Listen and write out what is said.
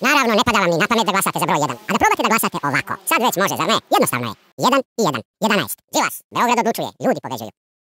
Naravno, ne pada vam ni na pamet da glasate za broj 1, a da probate da glasate ovako. Sad već može, zar ne? Jednostavno je. 1 i 1, 11. Živas, Beograd odlučuje, ljudi pobeđuju.